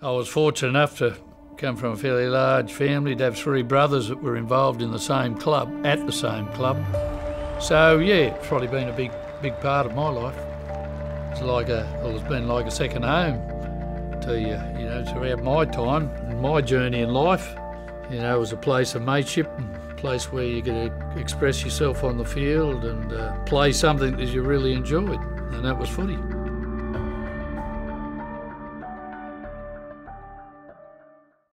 I was fortunate enough to come from a fairly large family, to have three brothers that were involved in the same club, at the same club. So yeah, it's probably been a big, big part of my life. It's like a, well, it's been like a second home to you, you know, throughout my time and my journey in life. You know, it was a place of mateship, a place where you could express yourself on the field and uh, play something that you really enjoyed, and that was footy.